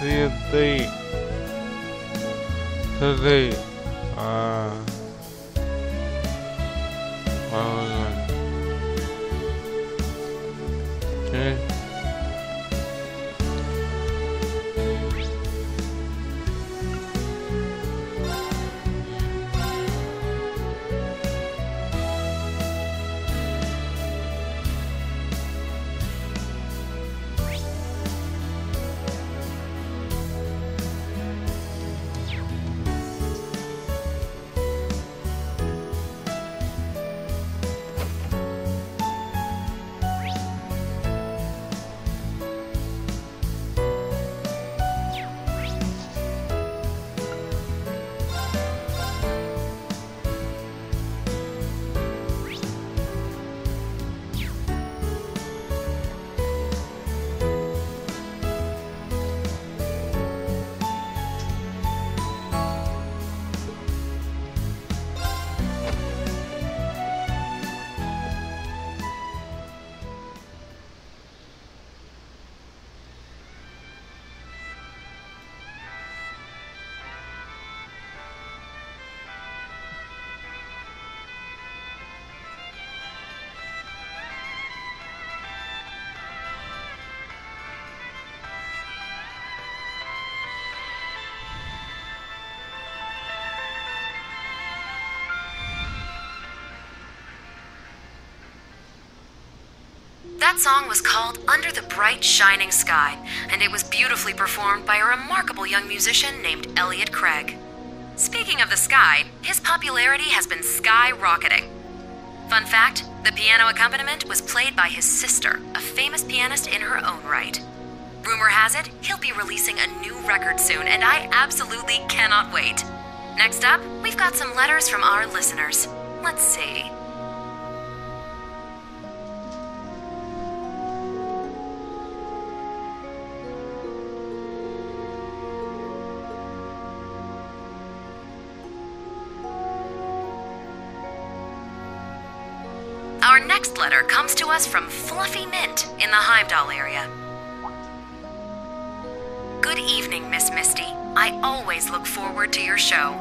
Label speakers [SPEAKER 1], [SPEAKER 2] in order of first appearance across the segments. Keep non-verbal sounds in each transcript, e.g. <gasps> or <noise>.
[SPEAKER 1] sentem. Sentem.
[SPEAKER 2] That song was called Under the Bright Shining Sky, and it was beautifully performed by a remarkable young musician named Elliot Craig. Speaking of the sky, his popularity has been skyrocketing. Fun fact the piano accompaniment was played by his sister, a famous pianist in her own right. Rumor has it, he'll be releasing a new record soon, and I absolutely cannot wait. Next up, we've got some letters from our listeners. Let's see. Letter comes to us from Fluffy Mint in the Heimdall area. Good evening, Miss Misty. I always look forward to your show.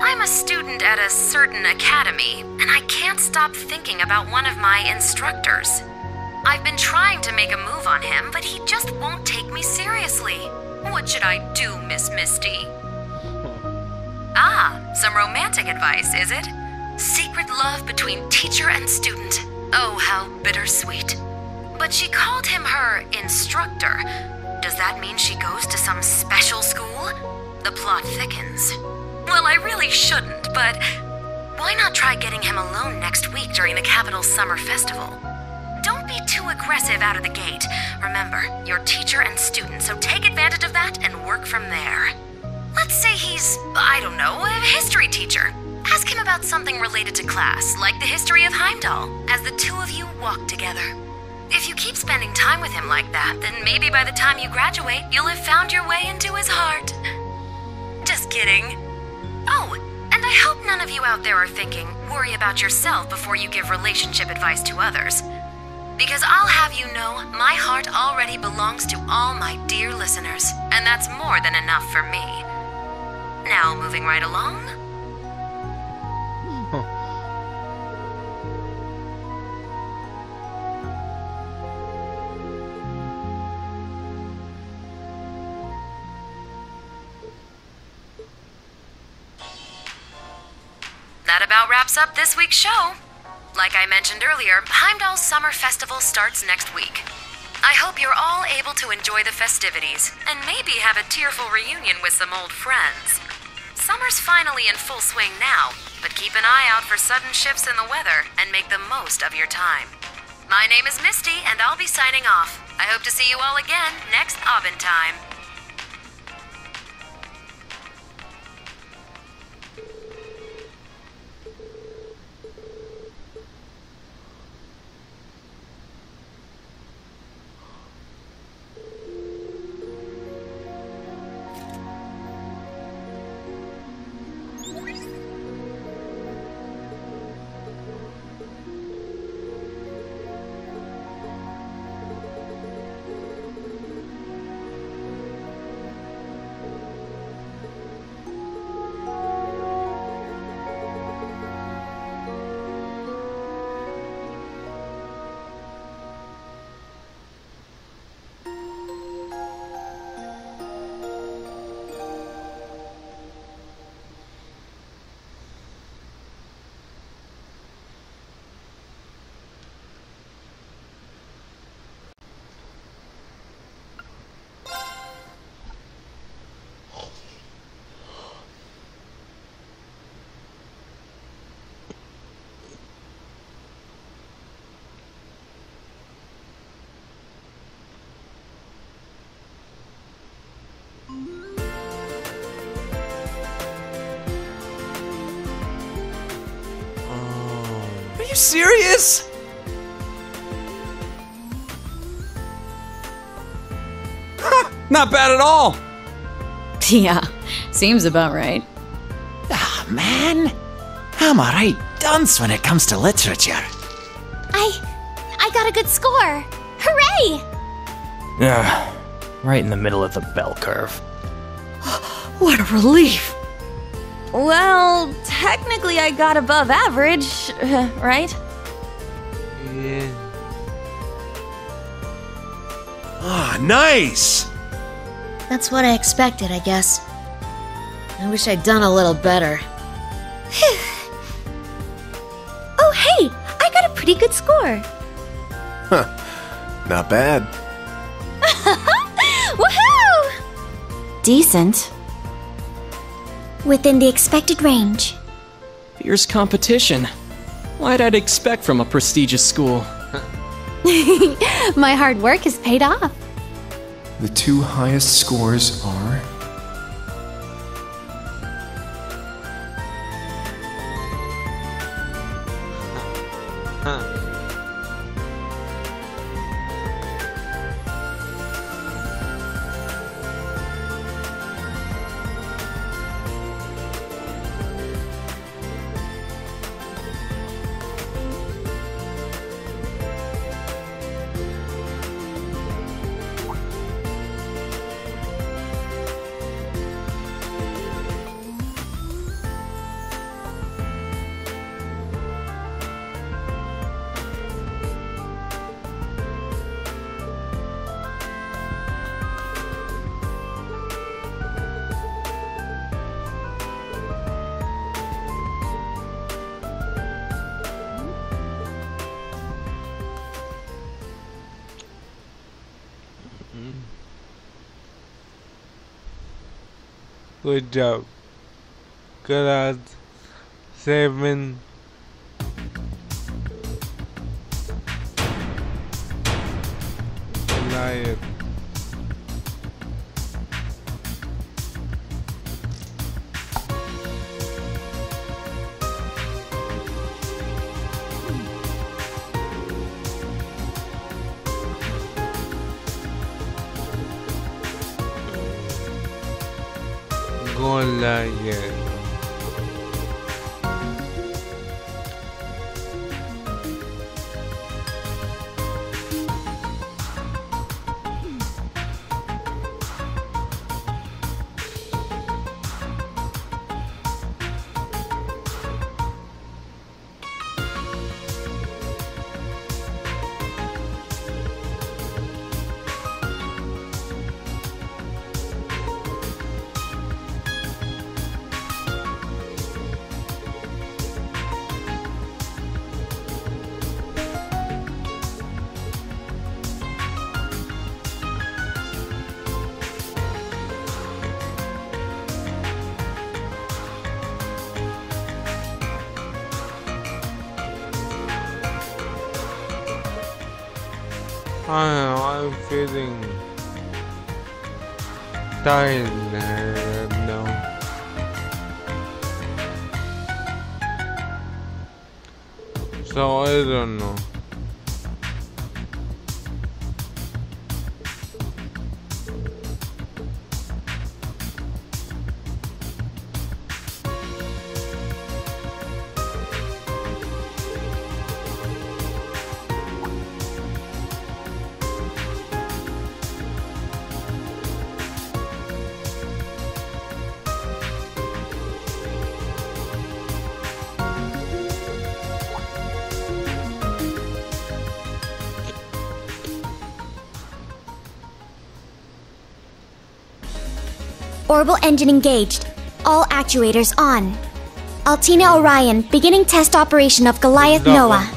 [SPEAKER 2] I'm a student at a certain academy, and I can't stop thinking about one of my instructors. I've been trying to make a move on him, but he just won't take me seriously. What should I do, Miss Misty? Ah, some romantic advice, is it? Secret love between teacher and student. Oh, how bittersweet. But she called him her instructor. Does that mean she goes to some special school? The plot thickens. Well, I really shouldn't, but why not try getting him alone next week during the capital's summer festival? Don't be too aggressive out of the gate. Remember, you're teacher and student, so take advantage of that and work from there. Let's say he's, I don't know, a history teacher. Ask him about something related to class, like the history of Heimdall, as the two of you walk together. If you keep spending time with him like that, then maybe by the time you graduate, you'll have found your way into his heart. Just kidding. Oh, and I hope none of you out there are thinking, worry about yourself before you give relationship advice to others. Because I'll have you know, my heart already belongs to all my dear listeners, and that's more than enough for me. Now, moving right along. That about wraps up this week's show. Like I mentioned earlier, Heimdall's Summer Festival starts next week. I hope you're all able to enjoy the festivities and maybe have a tearful reunion with some old friends. Summer's finally in full swing now, but keep an eye out for sudden shifts in the weather and make the most of your time. My name is Misty, and I'll be signing off. I hope to see you all again next Aubade time.
[SPEAKER 3] Serious? Not bad at all.
[SPEAKER 4] Yeah, seems about right.
[SPEAKER 5] Ah, man. I'm a right dunce when it comes to literature.
[SPEAKER 6] I. I got a good score! Hooray!
[SPEAKER 7] Yeah, right in the middle of the bell curve. <gasps>
[SPEAKER 4] What a relief!
[SPEAKER 8] Well, technically I got above average, <sighs> right?
[SPEAKER 1] Yeah.
[SPEAKER 9] Ah, nice!
[SPEAKER 10] That's what I expected, I guess. I wish I'd done a little better. <sighs>
[SPEAKER 6] Oh, hey! I got a pretty good score! Huh.
[SPEAKER 9] Not bad. <laughs>
[SPEAKER 6] Woohoo!
[SPEAKER 4] Decent.
[SPEAKER 6] Within the expected range.
[SPEAKER 3] Fierce competition. Why'd I'd expect from a prestigious school? <laughs>
[SPEAKER 6] My hard work has paid off.
[SPEAKER 9] The two highest scores are.
[SPEAKER 1] Good job. Class 7. Liar. Goliath. Feeling tired now. So I don't
[SPEAKER 6] Orbital engine engaged. All actuators on. Altina Orion beginning test operation of Goliath Noah.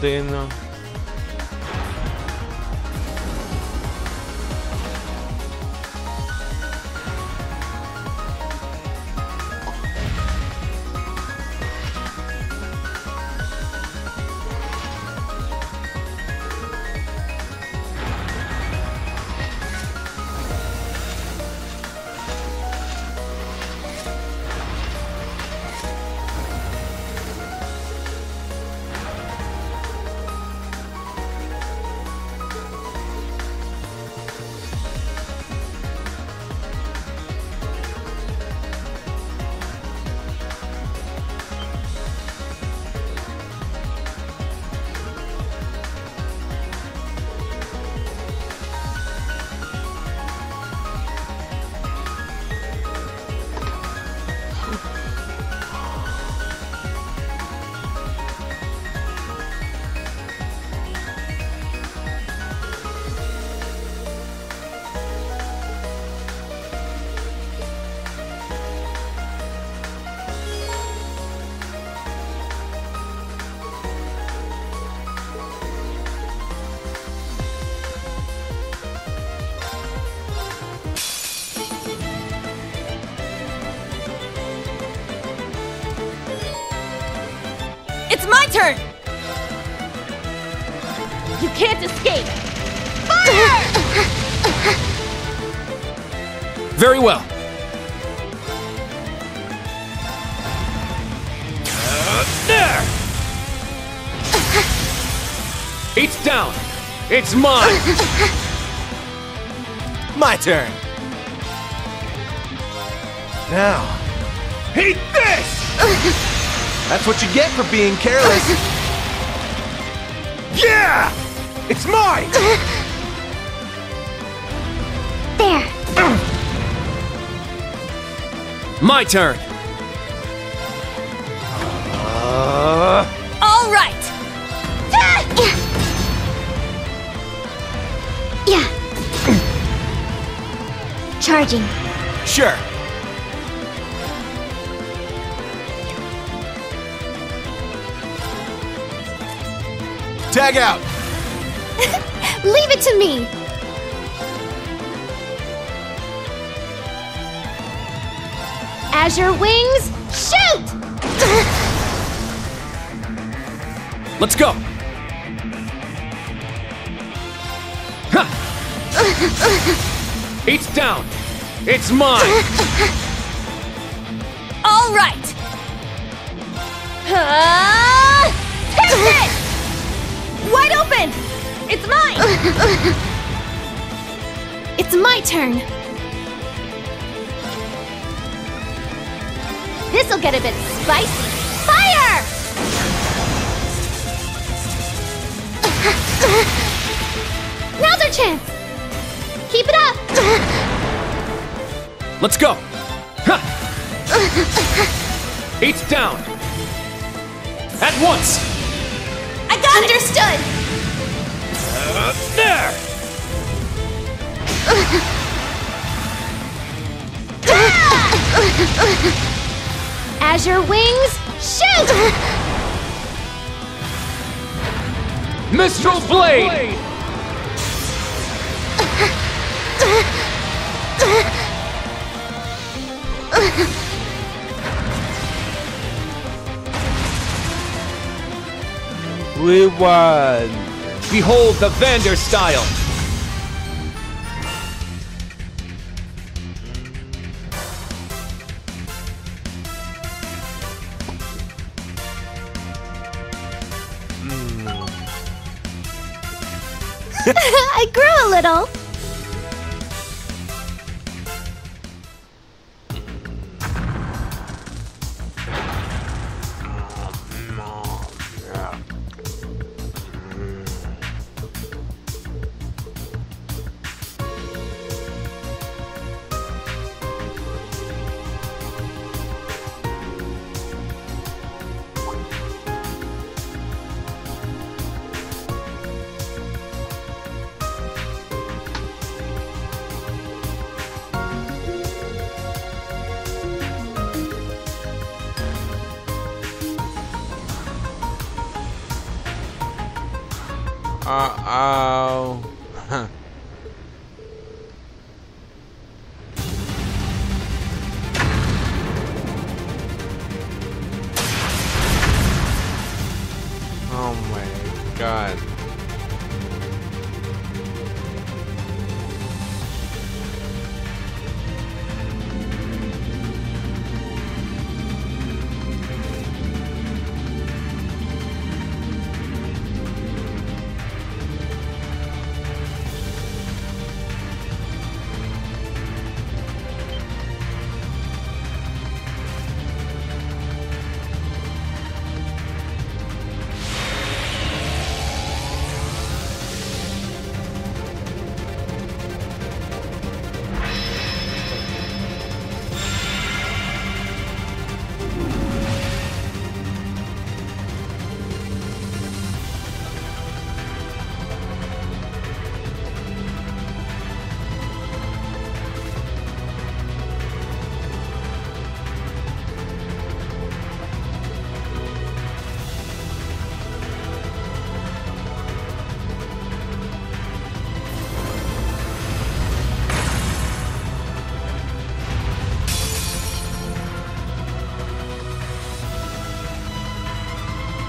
[SPEAKER 1] Container.
[SPEAKER 11] turn! You can't escape! Fire!
[SPEAKER 12] Very well. there! It's down! It's mine!
[SPEAKER 13] My turn. Now, eat this! That's what you get for being careless. Yeah! It's mine! <laughs>
[SPEAKER 6] There.
[SPEAKER 12] My turn!
[SPEAKER 13] Uh,
[SPEAKER 11] All right!
[SPEAKER 6] Yeah. Charging.
[SPEAKER 13] sure. Tag out. <laughs>
[SPEAKER 6] Leave it to me. Azure wings, shoot!
[SPEAKER 12] Let's go! It's down! It's mine!
[SPEAKER 11] All right! <laughs> Uh! Wide open! It's mine! <laughs>
[SPEAKER 6] It's my turn.
[SPEAKER 11] This'll get a bit spicy. Fire!
[SPEAKER 6] Now's our chance. Keep it up.
[SPEAKER 12] Let's go! Ha! It's down! At once!
[SPEAKER 11] Understood!
[SPEAKER 12] Uh, there! <laughs>
[SPEAKER 6] Azure wings, shoot!
[SPEAKER 12] Mistral Blade!
[SPEAKER 1] We <laughs> won.
[SPEAKER 12] Behold the Vander style! <laughs>
[SPEAKER 6] I grew a little.
[SPEAKER 1] Uh oh. <laughs> oh my god.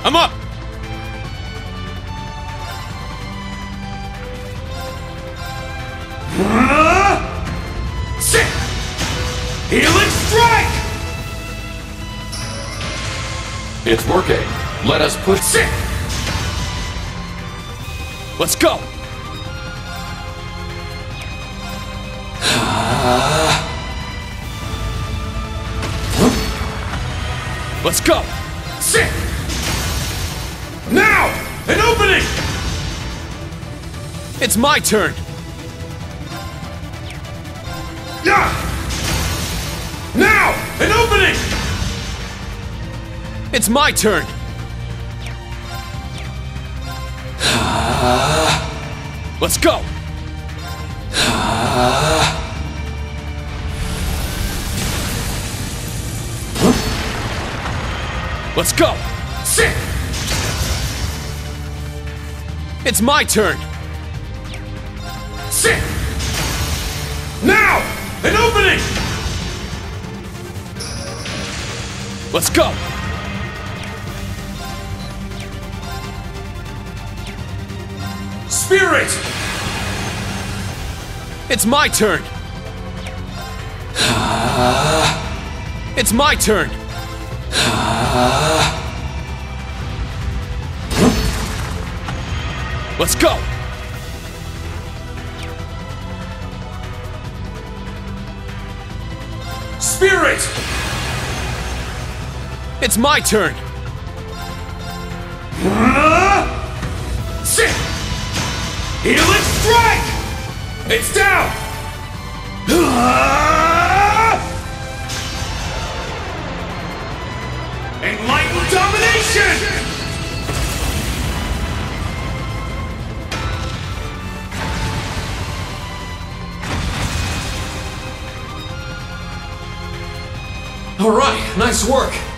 [SPEAKER 12] I'm up! Sick! Healing strike!
[SPEAKER 14] It's working. Let us push.
[SPEAKER 12] Sick!
[SPEAKER 15] Let's go! <sighs> Let's go!
[SPEAKER 12] Sick! Now! An opening!
[SPEAKER 15] It's my turn!
[SPEAKER 12] Yeah! Now! An opening!
[SPEAKER 15] It's my turn! <sighs> Let's go! <sighs> Let's go!
[SPEAKER 12] Sit!
[SPEAKER 15] It's my turn!
[SPEAKER 12] Sit! Now! An opening!
[SPEAKER 15] Let's go!
[SPEAKER 12] Spirit!
[SPEAKER 15] It's my turn! <sighs> It's my turn! <sighs> Ah. Let's go!
[SPEAKER 12] Spirit!
[SPEAKER 15] It's my turn!
[SPEAKER 12] Sit! Healing strike! It's down! Enlightened domination!
[SPEAKER 14] Alright, nice work.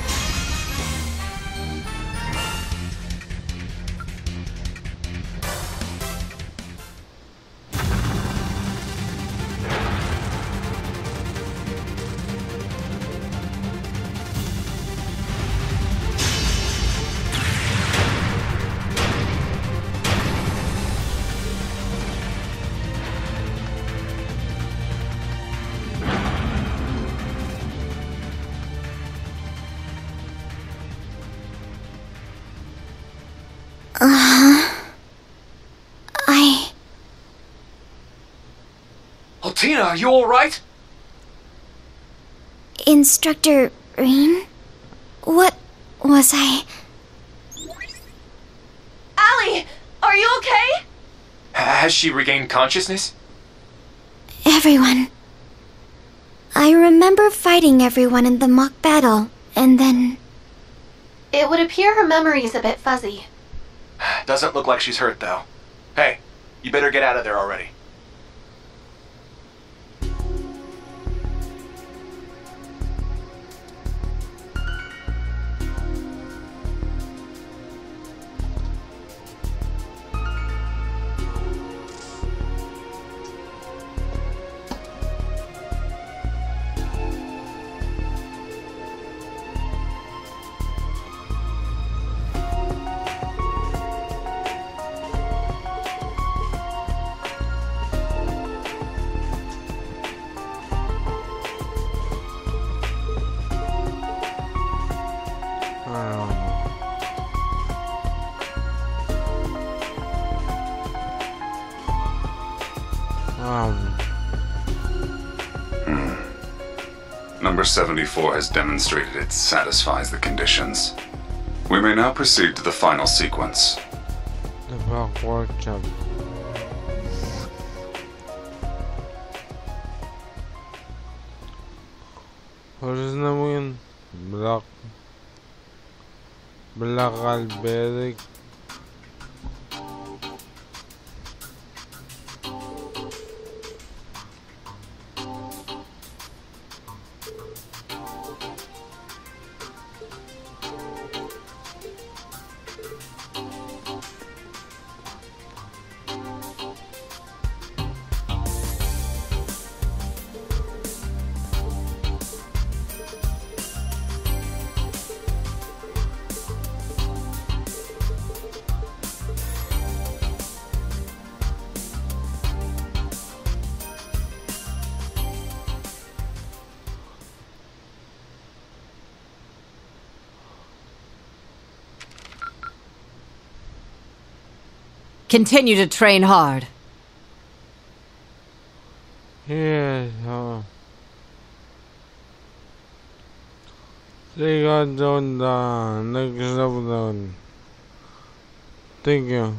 [SPEAKER 12] Altina, are you alright?
[SPEAKER 6] Instructor Rean? What was I.
[SPEAKER 8] Allie, are you okay?
[SPEAKER 16] Has she regained consciousness?
[SPEAKER 6] Everyone. I remember fighting everyone in the mock battle, and then.
[SPEAKER 11] It would appear her memory is a bit fuzzy. <sighs>
[SPEAKER 16] Doesn't look like she's hurt, though. Hey, you better get out of there already.
[SPEAKER 17] 74 has demonstrated it satisfies the conditions. We may now proceed to the final sequence.
[SPEAKER 1] the is the name? Black. Black Alberich.
[SPEAKER 4] Continue to train hard.
[SPEAKER 1] Yes, uh, next. Thank you.